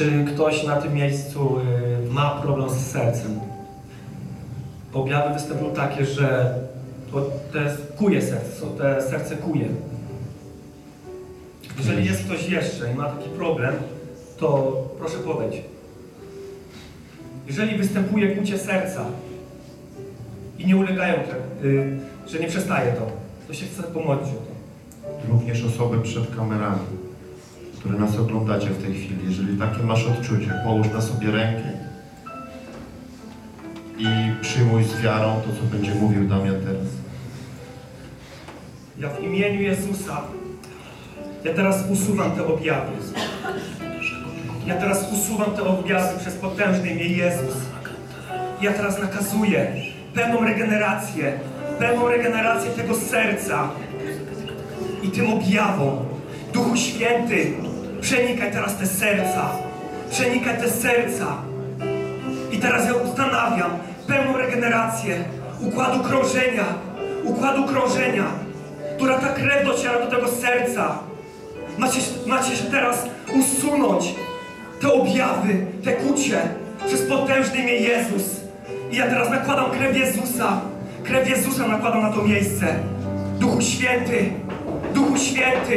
Czy ktoś na tym miejscu y, ma problem z sercem? Objawy występują takie, że jest, kuje serce, te serce kuje. Jeżeli jest ktoś jeszcze i ma taki problem, to proszę podejść. Jeżeli występuje kucie serca i nie ulegają te, y, że nie przestaje to, to się chce pomodlić o to. Również osoby przed kamerami, które nas oglądacie w tej chwili. Jeżeli takie masz odczucie, połóż na sobie rękę i przyjmuj z wiarą to, co będzie mówił Damian teraz. Ja w imieniu Jezusa, ja teraz usuwam te objawy. Ja teraz usuwam te objawy przez potężne imię Jezus. Ja teraz nakazuję pełną regenerację, pełną regenerację tego serca i tym objawom. Duchu Święty, przenikaj teraz te serca, przenikaj te serca. I teraz ja ustanawiam pełną regenerację układu krążenia, układu krążenia, która ta krew dociera do tego serca. Macie, macie się teraz usunąć te objawy, te kucie przez potężne imię Jezus. I ja teraz nakładam krew Jezusa, krew Jezusa nakładam na to miejsce. Duchu Święty, Duchu Święty,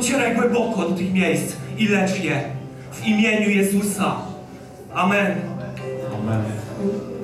docieraj głęboko do tych miejsc i lecz je w imieniu Jezusa. Amen. Amen.